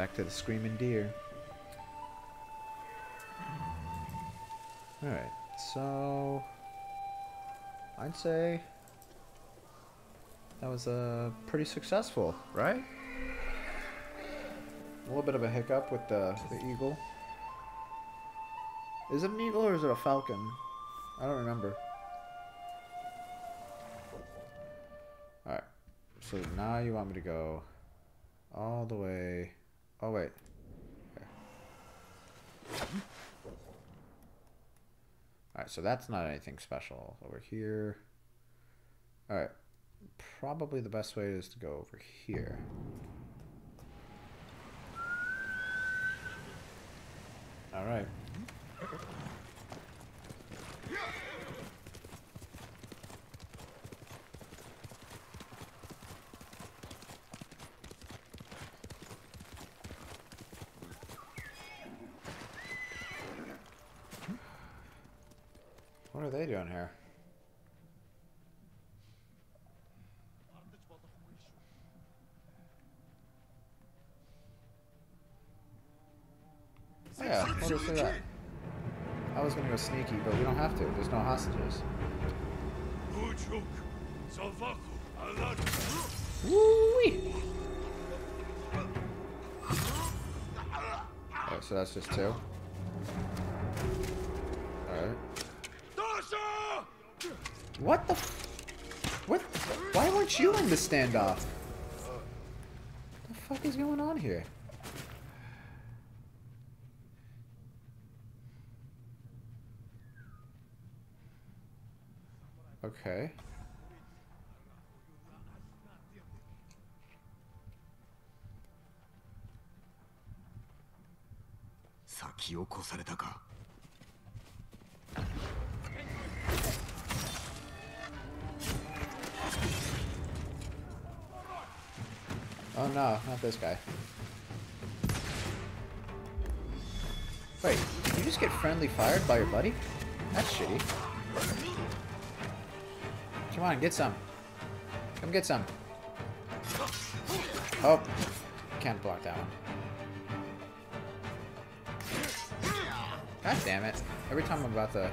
back to the screaming deer. Alright, so I'd say that was uh, pretty successful, right? A little bit of a hiccup with the, the eagle. Is it an eagle or is it a falcon? I don't remember. Alright, so now you want me to go all the way. Oh, wait. Alright, so that's not anything special. Over here. Alright. Probably the best way is to go over here. Alright. What are they doing here? Yeah, what is that? I was gonna go sneaky, but we don't have to. There's no hostages. Woo-wee! Oh, so that's just two? Alright. What the What? Why weren't you in the standoff? What The fuck is going on here? Okay. Oh no, not this guy. Wait, did you just get friendly fired by your buddy? That's shitty. Come on, get some. Come get some. Oh, can't block that one. God damn it. Every time I'm about to...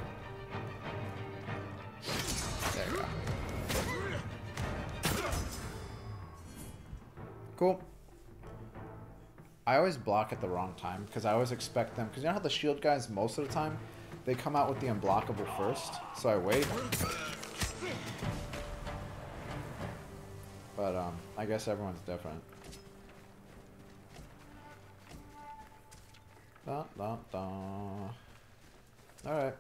Cool. I always block at the wrong time because I always expect them. Because you know how the shield guys, most of the time, they come out with the unblockable first. So I wait. But um, I guess everyone's different. Da, da, da. Alright.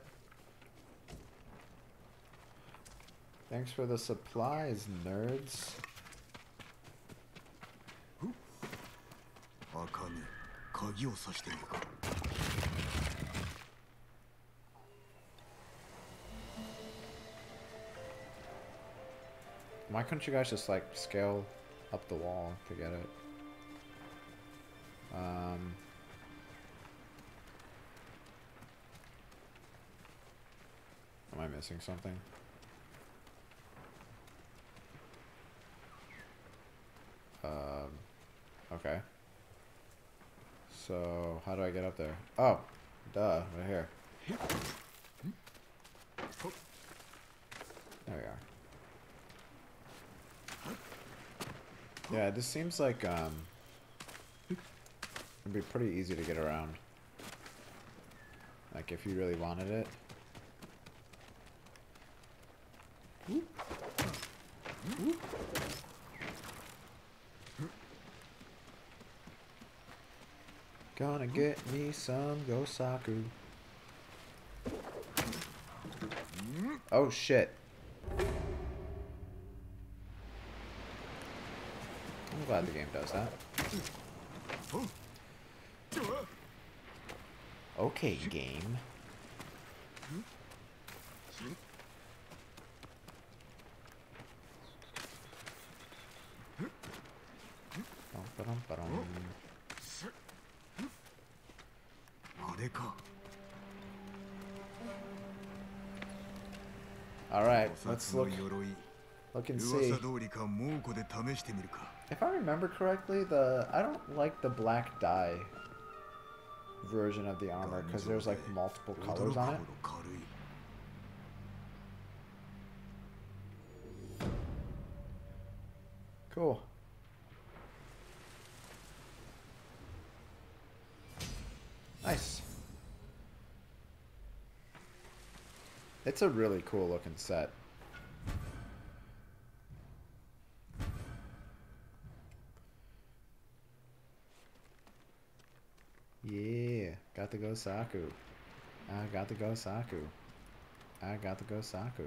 Thanks for the supplies, nerds. 赤に鍵を刺してみるか Why couldn't you guys just like scale up the wall to get it? Um, am I missing something? Um, okay. So, how do I get up there? Oh, duh, right here. There we are. Yeah, this seems like um it'd be pretty easy to get around. Like if you really wanted it. Gonna get me some Gosaku. Oh shit. I'm glad the game does that. Okay, game. Let's look. Look and see. If I remember correctly, the I don't like the black dye version of the armor because there's like multiple colors on it. Cool. Nice. It's a really cool looking set. Gosaku. I got the Gosaku. I got the Gosaku.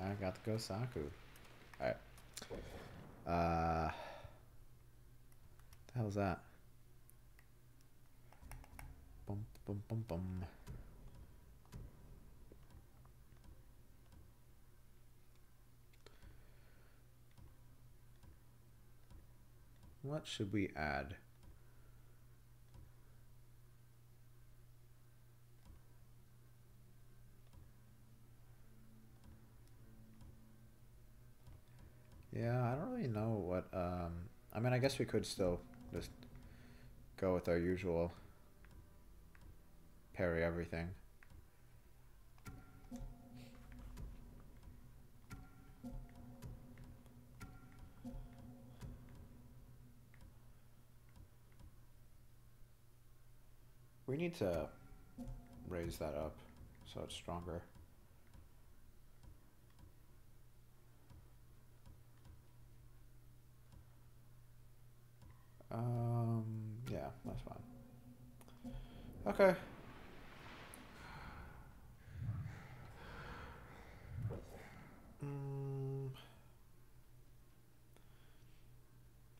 I got the Gosaku. Alright. Uh, the hell's that? Bum bum bum bum. What should we add? Yeah, I don't really know what. Um, I mean, I guess we could still just go with our usual parry everything. We need to raise that up so it's stronger. Um, yeah, that's fine. Okay. Mm,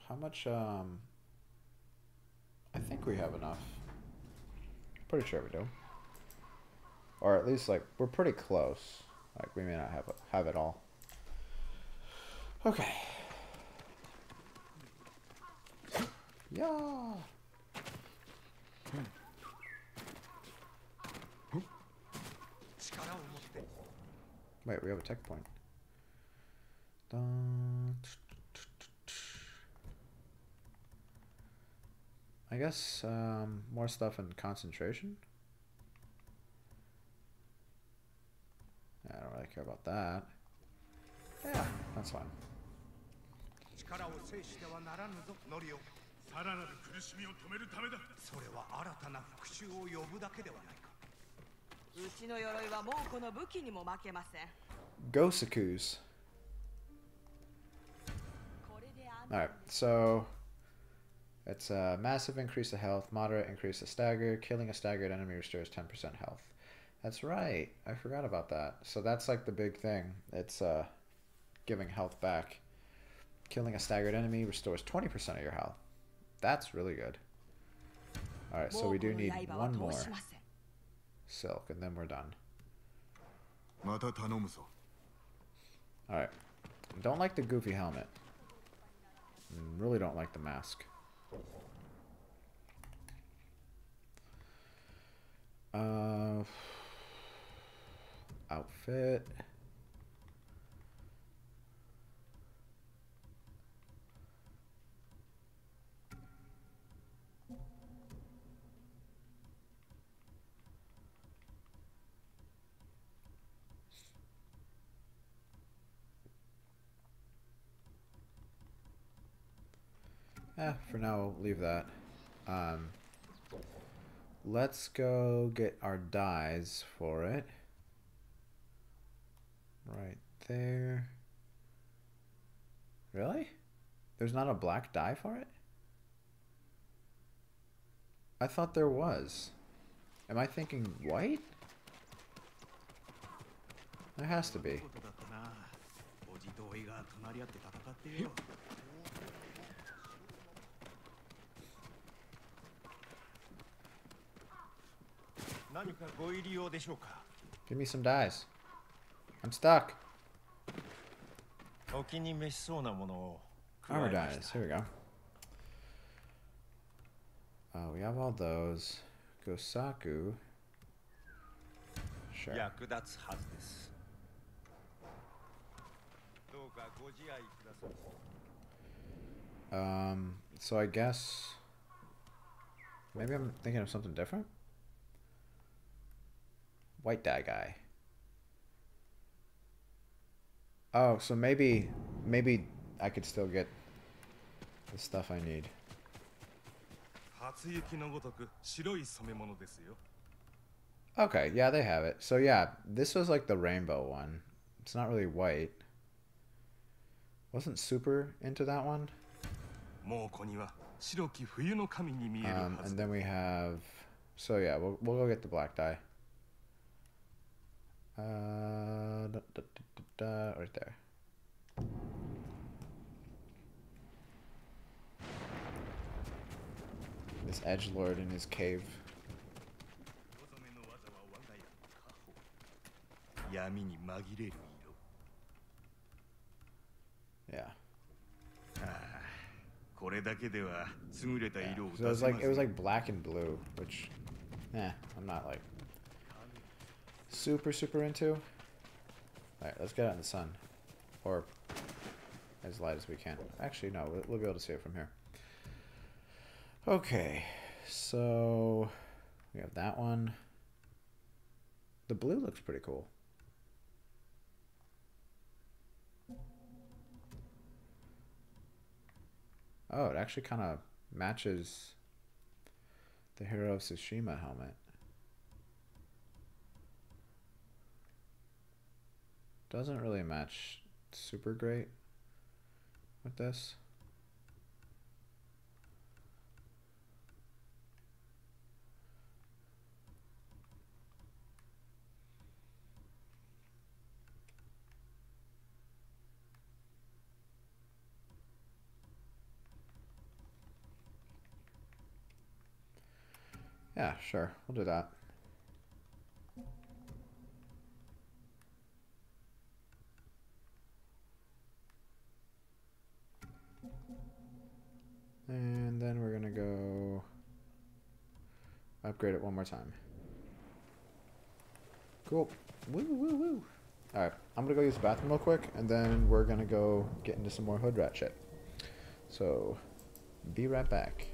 how much, um, I think we have enough. Pretty sure we do. Or at least, like, we're pretty close. Like, we may not have have it all. Okay. Yeah. Wait, we have a tech point. Dun, I guess um, more stuff in concentration. I don't really care about that. Yeah, that's fine. 力を制してはならぬぞノリオさらなる苦しみを止めるためだそれは新たな復讐を呼ぶだけではない Gosakus. Alright, so it's a massive increase of health, moderate increase of stagger, killing a staggered enemy restores 10% health. That's right, I forgot about that. So that's like the big thing. It's uh, giving health back. Killing a staggered enemy restores 20% of your health. That's really good. Alright, so we do need one more silk, and then we're done. Alright. Don't like the goofy helmet. Mm, really don't like the mask. Uh, outfit. Eh, for now, we'll leave that. Um, let's go get our dyes for it. Right there. Really? There's not a black dye for it? I thought there was. Am I thinking white? There has to be. Give me some dies. I'm stuck. Armor dies. Here we go. Uh, we have all those. Gosaku. Sure. Um, so I guess maybe I'm thinking of something different White dye guy. Oh, so maybe maybe I could still get the stuff I need. 初雪のごとく白い染め物ですよ Okay, yeah, they have it. So yeah, this was like the rainbow one. It's not really white. Wasn't super into that one. 猛虎には白き冬の神に見える Um, はず and then we have. So yeah, we'll we'll go get the black dye. Uh, da, da, da, right there. This edge lord in his cave. Yeah. So it was like it was like black and blue, which, eh, I'm not like super super into. All right, let's get out in the sun, or as light as we can. Actually, no, we'll, we'll be able to see it from here. Okay, so we have that one. The blue looks pretty cool. Oh, it actually kind of matches the Hero of Tsushima helmet. Doesn't really match super great with this. Yeah, sure. We'll do that. And then we're gonna go upgrade it one more time. Cool. Woo woo woo. Alright, I'm gonna go use the bathroom real quick and then we're gonna go get into some more hood rat shit. So be right back.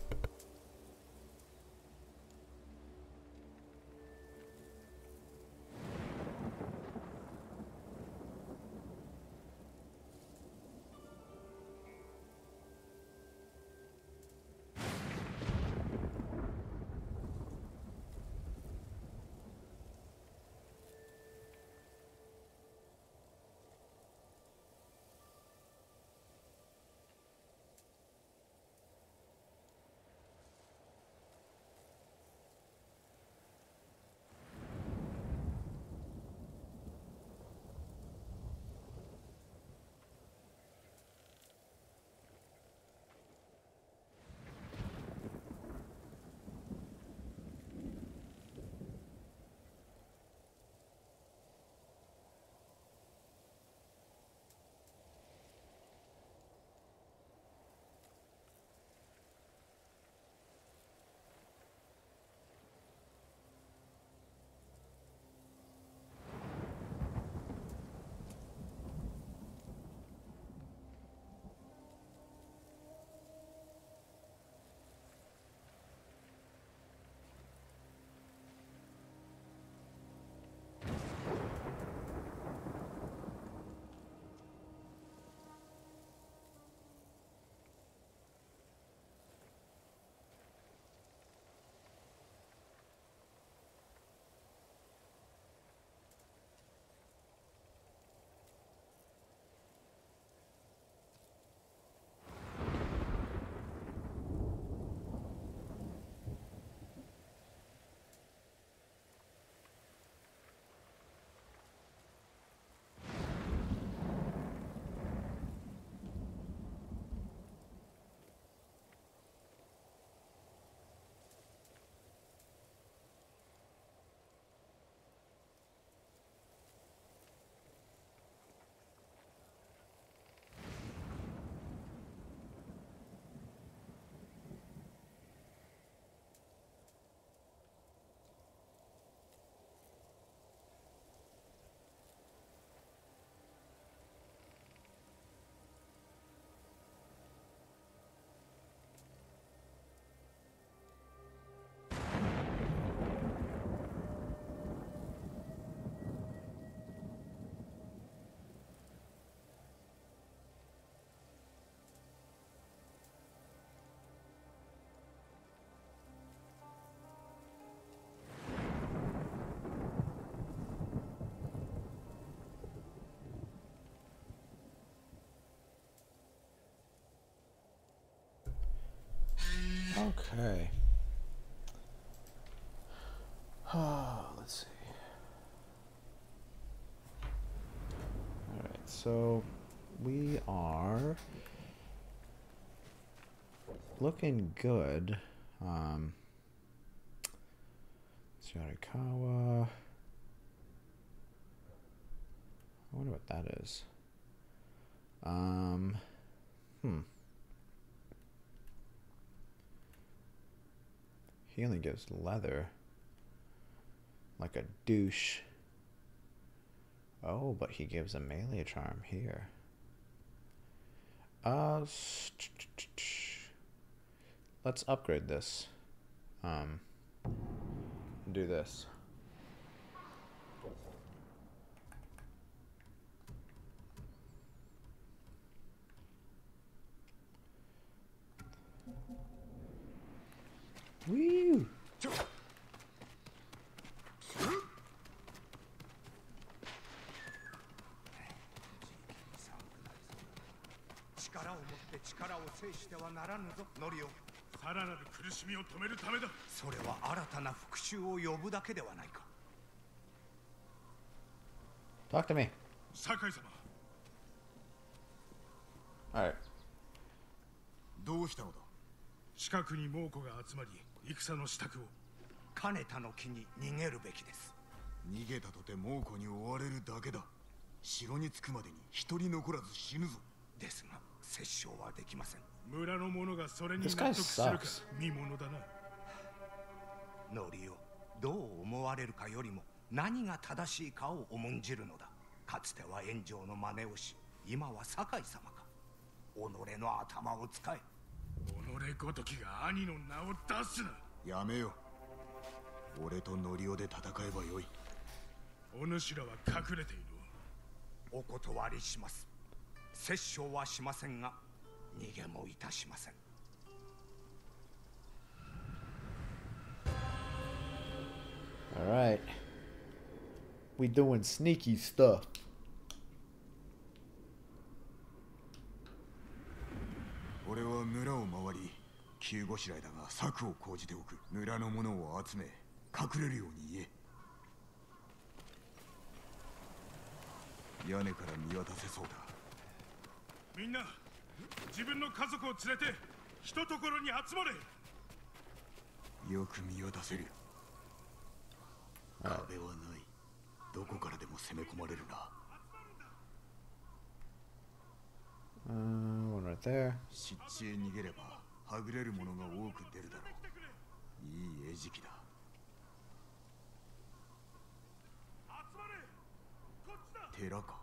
Okay. Let's see. Alright, so we are looking good. Um. I wonder what that is. Um, hmm. He only gives leather. Like a douche. Oh, but he gives a melee charm here. Uh, let's upgrade this. Um, do this. Woo! 力を持って力を制してはならぬぞ。ノリオさらなる苦しみを止めるためだ。それは新たな復讐を呼ぶだけではないか。Talk to me. どうしたのだ？近くに猛虎が集まり戦の支度を。金田の木に逃げるべきです。逃げたとて猛虎に追われるだけだ。城に着くまでに一人残らず死ぬぞ。ですが殺傷はできません。村の者がそれに納得するか.見ものだな。ノリオどう思われるかよりも何が正しいかを重んじるのだ。かつては炎上の真似をし今は酒井様か。己の頭を使え己ごときが兄の名を出すな。やめよ俺とノリオで戦えばよい。お主らは隠れている。お断りします。殺傷はしませんが逃げもいたしません。Alright. We doing sneaky stuff. 俺は村を回り急ごしらえだが策を講じておく。村の者を集め隠れるように言え。屋根から見渡せそうだ。みんな自分の家族を連れてひとところに集まれ。よく見渡せる。壁はない。どこからでも攻め込まれるな Uh, one right there. 湿地へ逃げればはぐれるものが多く出るだろう。いい餌食だ。集まれこっちだ。寺か？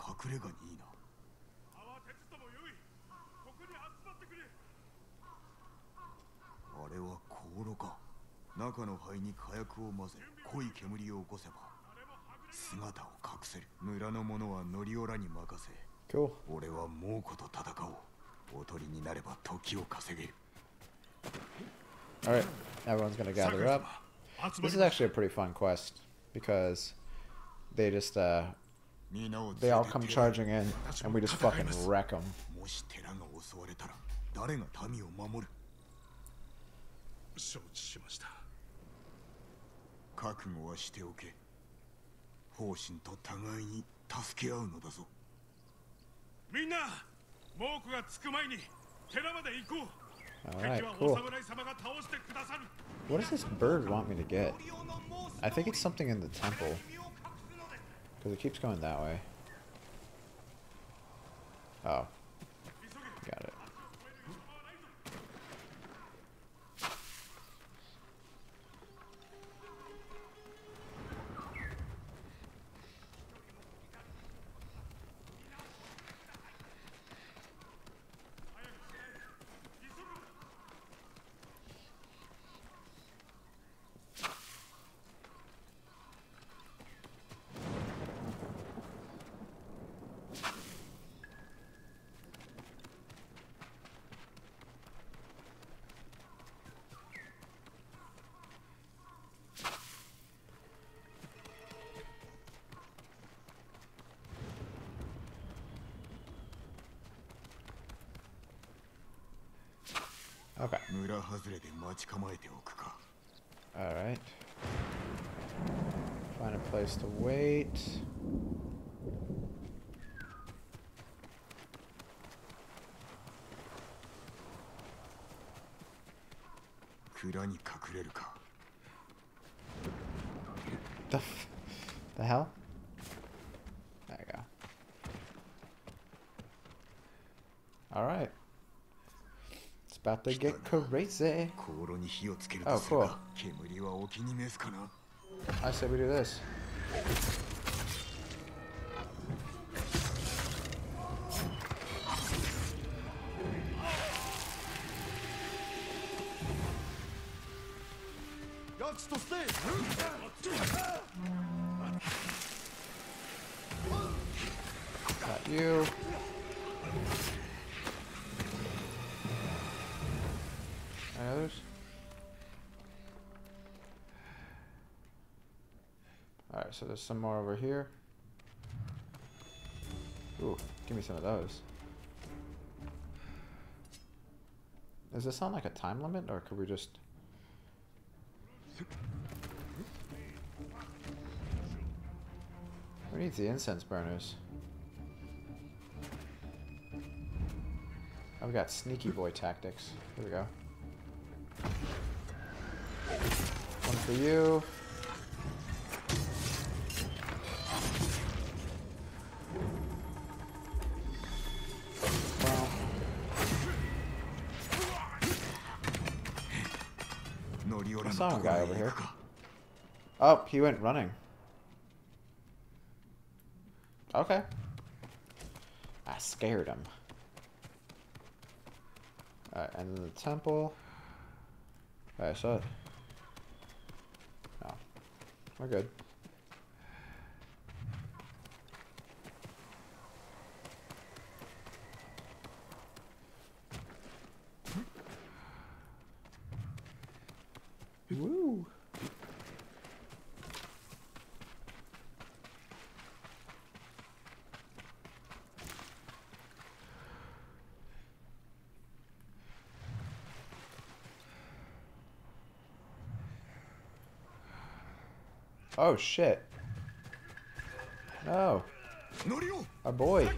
隠れ家にいいな。慌てずともよいここに集まってくれ。あれは香炉か。中の灰に火薬を混ぜ濃い煙を起こせば姿を隠せる。村の者はノリオラに任せ Cool. 俺は猛虎と戦おうおとりになれば時を稼げる Alright. Everyone's gonna gather up. 集ま This り is actually a pretty fun quest because they just uh 皆を連 they れ all て come 寺へ charging in and we just fucking wreck them. みんな猛虎が着く前に寺まで行こう Alright, 敵は cool. お侍様が倒してくださる What does this bird want me to get? I think it's something in the temple. Because it keeps going that way. Oh. Got it. Okay. Alright. Find a place to wait. about to get crazy. Oh, cool. I said we do this. Got you. So there's some more over here. Ooh, give me some of those. Does this sound like a time limit, or could we just... Who needs the incense burners? Oh, I've got sneaky boy tactics. Here we go. One for you. saw guy over here. Oh, he went running. Okay. I scared him. Alright, and then the temple. Alright, I saw it. We're good. Oh shit. Oh, A boy.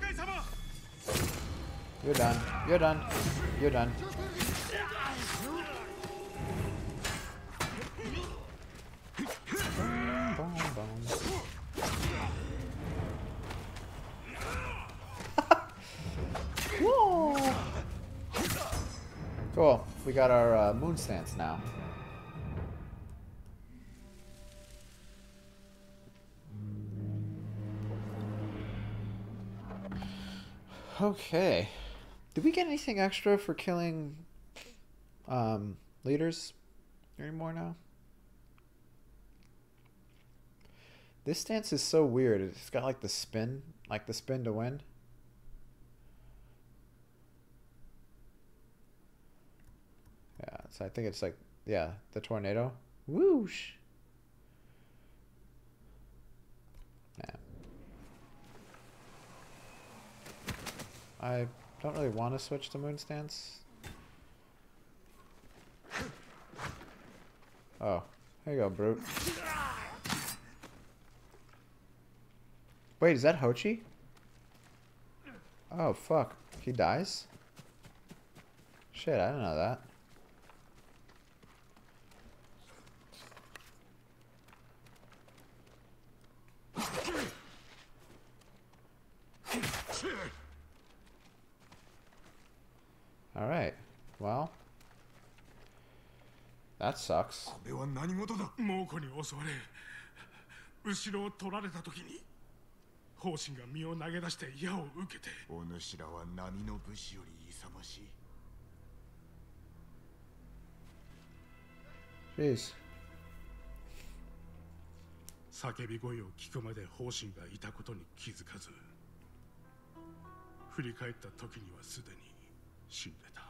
You're done. You're done. You're done. Cool. We got our uh, moon stance now. Okay. Did we get anything extra for killing um, leaders anymore now? This stance is so weird. It's got like the spin, like the spin to win. Yeah, so I think it's like, yeah, the tornado. Whoosh. I don't really want to switch to moon stance. Oh, here you go, brute. Wait, is that Hochi? Oh, fuck. He dies? Shit, I didn't know that. Alright. Well. That sucks. これは何事だ？猛虎に襲われ後ろを取られた時に方針が身を投げ出して矢を受けてお主らは波の武士より勇ましい？Jeez. 叫び声を聞くまで方針がいたことに気づかず振り返った時にはすでに死んでた。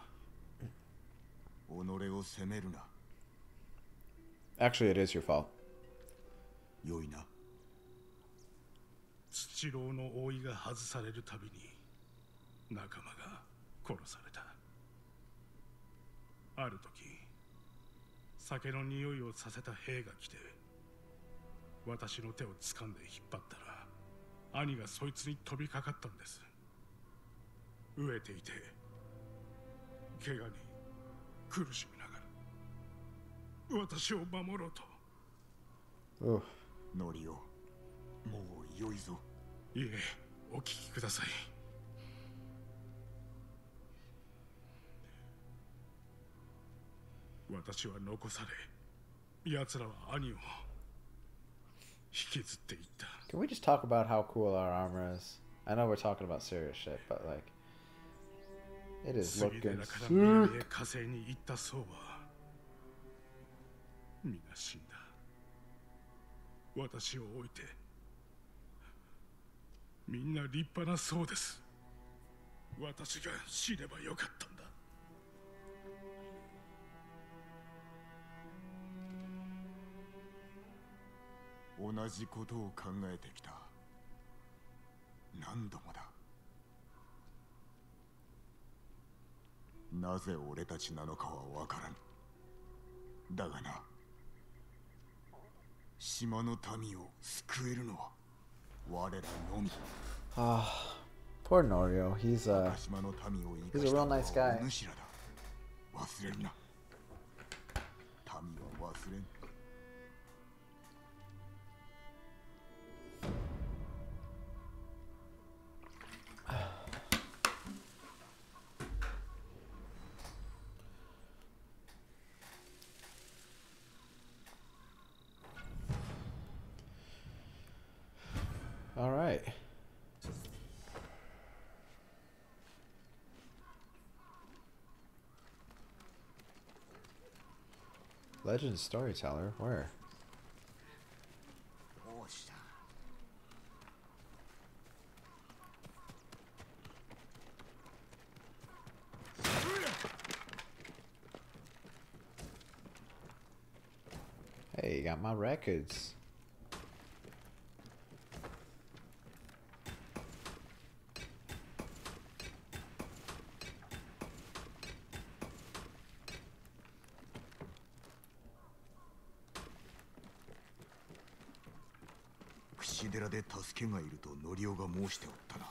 己を責めるな。Actually, it is your fault. 良いな。土牢の覆いが外されるたびに仲間が殺された。ある時酒の匂いをさせた兵が来て私の手を掴んで引っ張ったら兄がそいつに飛びかかったんです。飢えていて怪我に苦しみながら私を守ろうと.ノリオもう良いぞいえお聞きください私は残され奴らは兄を引きずっていった Can we just talk about how cool our armor is? I know we're talking about serious shit, but like, it is 杉 looking 寺から sick. 南へ火星に行った僧は皆死んだ私を置いてみんな立派な僧です私が死ねばよかったんだ同じことを考えてきた何度もだなぜ俺たちなのかはわからんだがな島の民を救えるのは我らのみ Ah, poor Norio. He's uh, 島の民を生 He's か a real nice guy. Legend storyteller? Where? Hey, you got my records. 石寺で助けがいるとノリオが申しておったな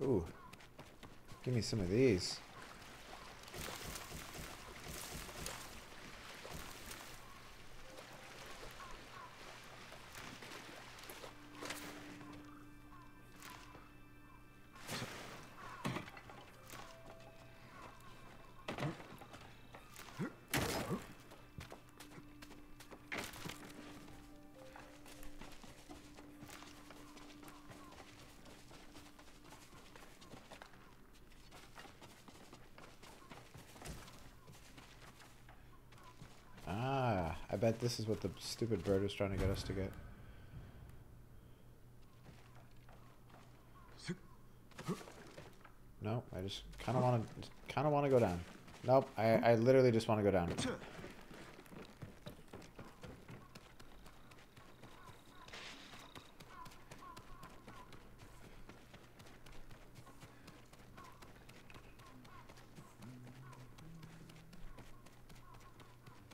Ooh. Give me some of these. Bet this is what the stupid bird was trying to get us to get. No, I just kind of want to, kind of want to go down. Nope, I, I literally just want to go down.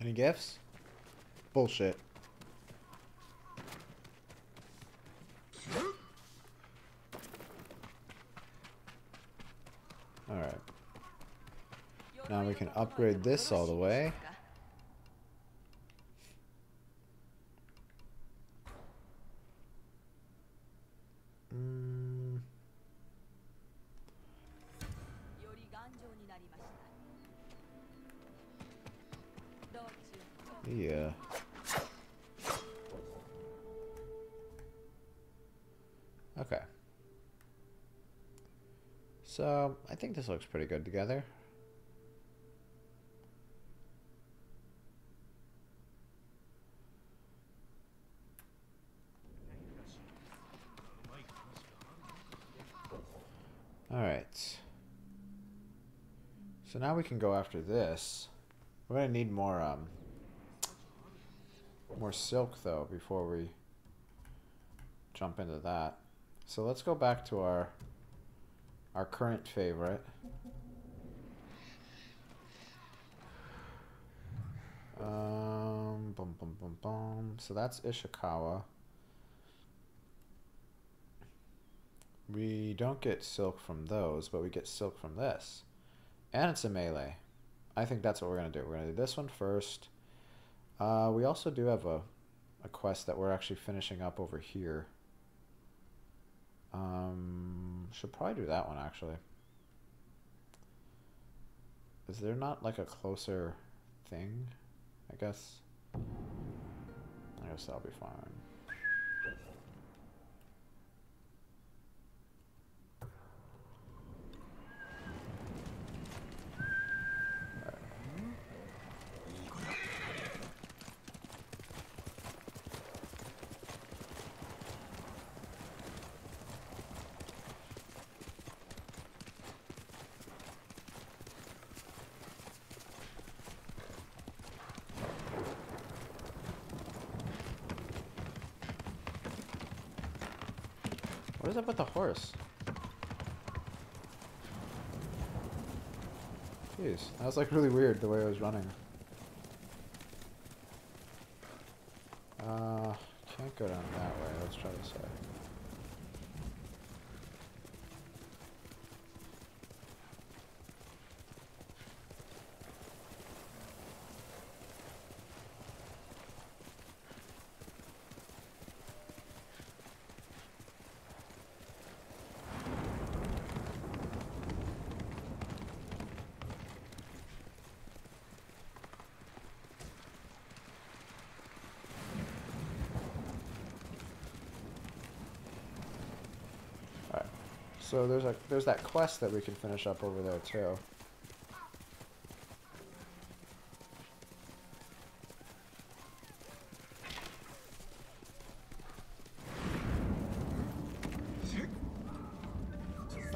Any gifts? Bullshit. Alright. Now we can upgrade this all the way. Pretty good together. Alright. So now we can go after this. We're gonna need more, um, more silk though before we jump into that. So let's go back to our our current favorite. Um, boom, boom, boom, boom. So that's Ishikawa. We don't get silk from those, but we get silk from this. And it's a melee. I think that's what we're going to do. We're going to do this one first. Uh, we also do have a, a quest that we're actually finishing up over here. Um, should probably do that one, actually. Is there not, like, a closer thing? I guess. I guess that'll be fine. What is up with the horse? Jeez, that was like really weird the way I was running. Uh, can't go down that way. Let's try this way. Alright. So there's a there's that quest that we can finish up over there too.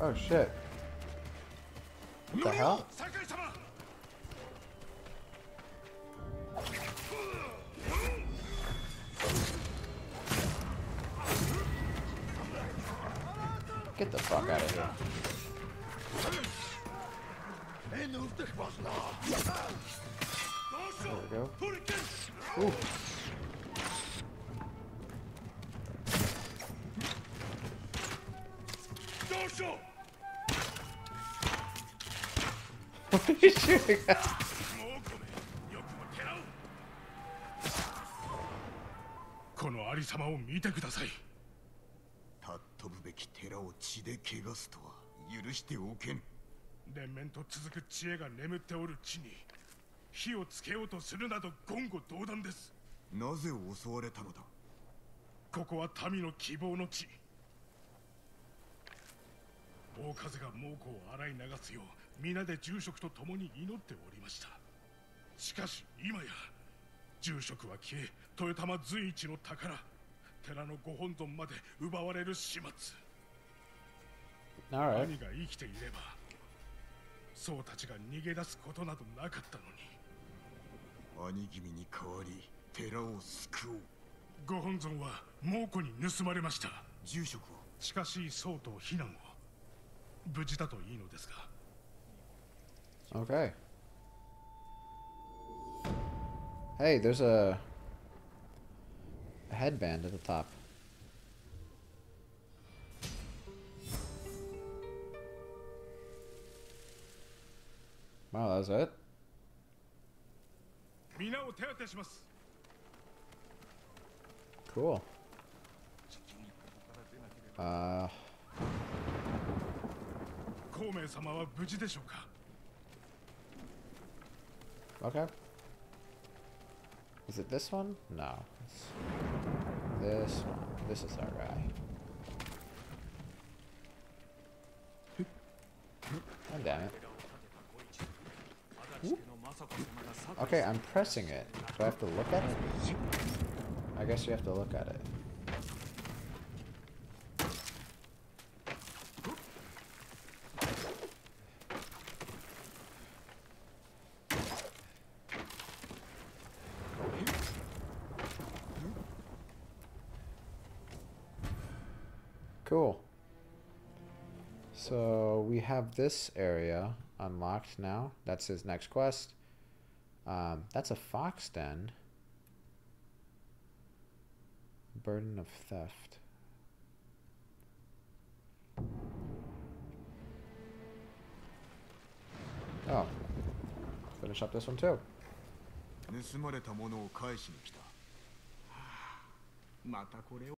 Oh shit. What the hell? もうこのありさまを見てください。尊ぶべき寺を血で汚すとは許しておけん。連綿と続く知恵が眠っておる地に火をつけようとするなど言語道断です。なぜ襲われたのだ？ここは民の希望の地。大風が猛虎を洗い流すよう皆で住職と共に祈っておりました。しかし今や住職は消え豊玉随一の宝寺のご本尊まで奪われる始末.兄が生きていれば僧たちが逃げ出すことなどなかったのに。兄君に代わり寺を救おう。ご本尊は猛虎に盗まれました。住職は近しい僧と避難を。無事だといいのですが Okay. Hey, there's a, a headband at the top. Wow, that was it? 皆を手当てします Cool. Uh, 孔明様は無事でしょうか okay. Is it this one? No. It's this one. This is our guy. God damn it. Okay, I'm pressing it. Do I have to look at it? I guess you have to look at it. this area unlocked now. That's his next quest. Um, that's a fox den. Burden of theft. Oh. Finish up this one too. 盗まれたものを返しに来たまたこれを